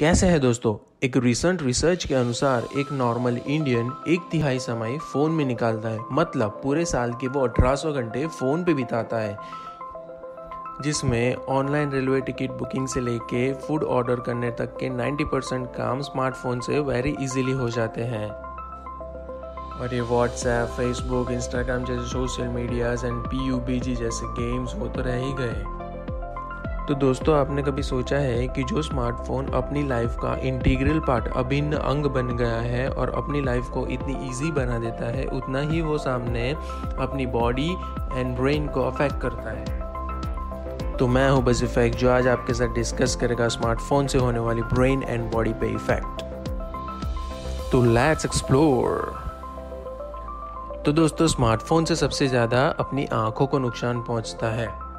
कैसे है दोस्तों? एक रिसेंट रिसर्च के अनुसार एक नॉर्मल इंडियन एक तिहाई समय फ़ोन में निकालता है। मतलब पूरे साल के वो 1800 घंटे फ़ोन पे बिताता है। जिसमें ऑनलाइन रेलवे टिकट बुकिंग से लेके फ़ूड ऑर्डर करने तक के 90 परसेंट काम स्मार्टफ़ोन से वेरी इजीली हो जाते हैं। और ये व्हाट्सएप फेसबुक इंस्टाग्राम जैसे सोशल मीडियाज एंड पी जैसे गेम्स वो तो रह ही गए। तो दोस्तों, आपने कभी सोचा है कि जो स्मार्टफ़ोन अपनी लाइफ का इंटीग्रल पार्ट अभिन्न अंग बन गया है और अपनी लाइफ को इतनी इजी बना देता है, उतना ही वो सामने अपनी बॉडी एंड ब्रेन को अफेक्ट करता है। तो मैं हूँ बस इफ़ेक्ट जो आज आपके साथ डिस्कस करेगा स्मार्टफ़ोन से होने वाली ब्रेन एंड बॉडी पे इफ़ेक्ट तो लेट्स एक्सप्लोर तो दोस्तों स्मार्टफ़ोन से सबसे ज़्यादा अपनी आँखों को नुकसान पहुँचता है।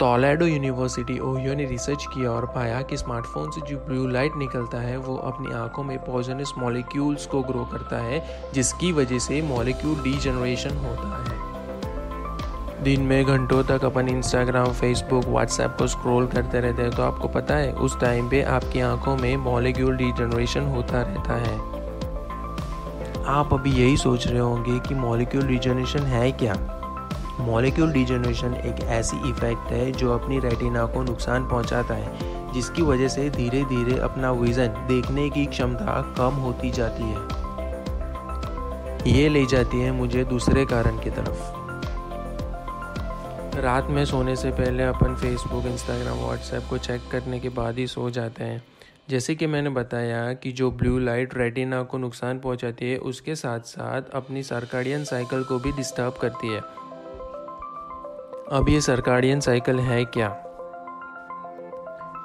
टोलेडो यूनिवर्सिटी ओहियो ने रिसर्च किया और पाया कि स्मार्टफ़ोन से जो ब्लू लाइट निकलता है, वो अपनी आँखों में पॉइजनस मॉलिक्यूल्स को ग्रो करता है, जिसकी वजह से मॉलिक्यूल डीजनरेशन होता है। दिन में घंटों तक अपन इंस्टाग्राम, फेसबुक, व्हाट्सएप को स्क्रॉल करते रहते हैं तो आपको पता है, उस टाइम पे आपकी आँखों में मॉलिक्यूल डीजनरेशन होता रहता है। आप अभी यही सोच रहे होंगे कि मॉलिक्यूल डीजनरेशन है क्या? मॉलिक्यूल डिजनरेशन एक ऐसी इफ़ेक्ट है जो अपनी रेटिना को नुकसान पहुंचाता है, जिसकी वजह से धीरे धीरे अपना विज़न देखने की क्षमता कम होती जाती है। ये ले जाती है मुझे दूसरे कारण की तरफ़। रात में सोने से पहले अपन फेसबुक इंस्टाग्राम व्हाट्सएप को चेक करने के बाद ही सो जाते हैं। जैसे कि मैंने बताया कि जो ब्लू लाइट रेटिना को नुकसान पहुंचाती है, उसके साथ साथ अपनी सर्काडियन साइकिल को भी डिस्टर्ब करती है। अब ये सरकारियन साइकिल है क्या?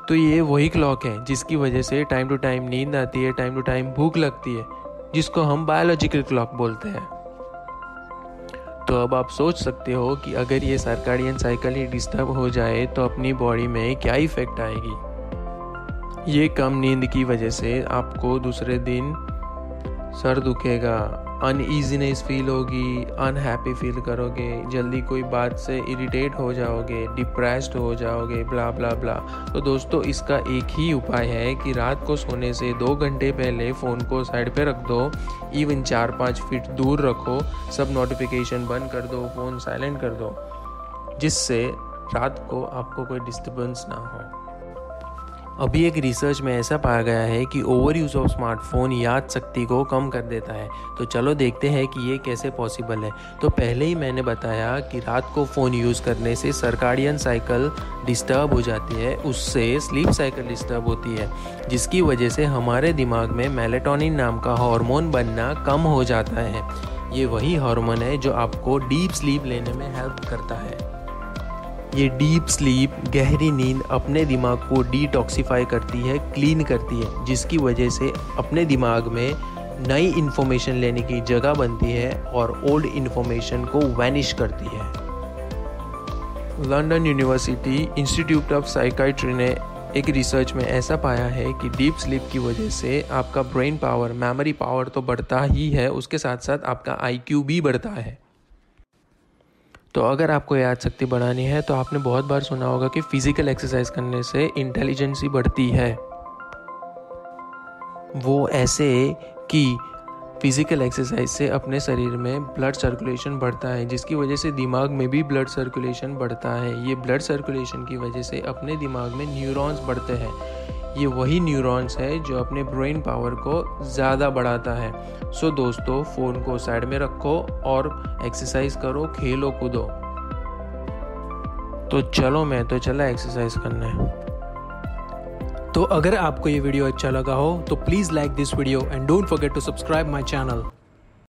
तो ये वही क्लॉक है, जिसकी वजह से टाइम टू टाइम नींद आती है टाइम टू टाइम भूख लगती है, जिसको हम बायोलॉजिकल क्लॉक बोलते हैं। तो अब आप सोच सकते हो कि अगर ये सरकारियन साइकिल ही डिस्टर्ब हो जाए तो अपनी बॉडी में क्या इफ़ेक्ट आएगी? ये कम नींद की वजह से आपको दूसरे दिन सर दुखेगा अनईजीनेस फील होगी अनहैप्पी फील करोगे, जल्दी कोई बात से इरिटेट हो जाओगे डिप्रेस्ड हो जाओगे ब्ला ब्ला ब्ला तो दोस्तों, इसका एक ही उपाय है कि रात को सोने से दो घंटे पहले फ़ोन को साइड पे रख दो इवन चार पाँच फीट दूर रखो, सब नोटिफिकेशन बंद कर दो फ़ोन साइलेंट कर दो, जिससे रात को आपको कोई डिस्टर्बेंस ना हो। अभी एक रिसर्च में ऐसा पाया गया है कि ओवर यूज़ ऑफ़ स्मार्टफ़ोन याद शक्ति को कम कर देता है। तो चलो देखते हैं कि ये कैसे पॉसिबल है। तो पहले ही मैंने बताया कि रात को फ़ोन यूज़ करने से सरकारियन साइकिल डिस्टर्ब हो जाती है। उससे स्लीप साइकिल डिस्टर्ब होती है, जिसकी वजह से हमारे दिमाग में मेलेटोनिन नाम का हार्मोन बनना कम हो जाता है। ये वही हार्मोन है जो आपको डीप स्लीप लेने में हेल्प करता है। ये डीप स्लीप, गहरी नींद अपने दिमाग को डिटॉक्सीफाई करती है क्लीन करती है, जिसकी वजह से अपने दिमाग में नई इन्फॉर्मेशन लेने की जगह बनती है और ओल्ड इन्फॉर्मेशन को वैनिश करती है। London university institute of psychiatry ने एक रिसर्च में ऐसा पाया है कि डीप स्लीप की वजह से आपका ब्रेन पावर मेमोरी पावर तो बढ़ता ही है, उसके साथ साथ आपका आईक्यू भी बढ़ता है। तो अगर आपको याद शक्ति बढ़ानी है तो आपने बहुत बार सुना होगा कि फ़िज़िकल एक्सरसाइज करने से इंटेलिजेंसी बढ़ती है। वो ऐसे कि फ़िज़िकल एक्सरसाइज से अपने शरीर में ब्लड सर्कुलेशन बढ़ता है, जिसकी वजह से दिमाग में भी ब्लड सर्कुलेशन बढ़ता है। ये ब्लड सर्कुलेशन की वजह से अपने दिमाग में न्यूरॉन्स बढ़ते हैं। ये वही न्यूरॉन्स है जो अपने ब्रेन पावर को ज़्यादा बढ़ाता है। सो so, दोस्तों फ़ोन को साइड में रखो और एक्सरसाइज करो खेलो कूदो। तो चलो मैं तो चला एक्सरसाइज करने। तो अगर आपको ये वीडियो अच्छा लगा हो तो please like this video and don't forget to subscribe my channel.